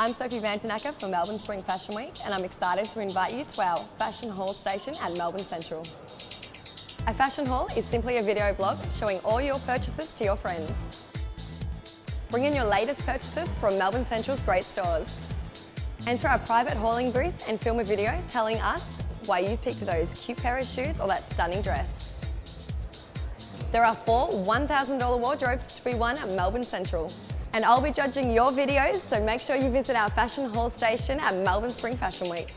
I'm Sophie Van den Akker from Melbourne Spring Fashion Week and I'm excited to invite you to our Fashion Haul station at Melbourne Central. A fashion haul is simply a video blog showing all your purchases to your friends. Bring in your latest purchases from Melbourne Central's great stores. Enter our private hauling booth and film a video telling us why you picked those cute pair of shoes or that stunning dress. There are four $1,000 wardrobes to be won at Melbourne Central. And I'll be judging your videos, so make sure you visit our fashion haul station at Melbourne Spring Fashion Week.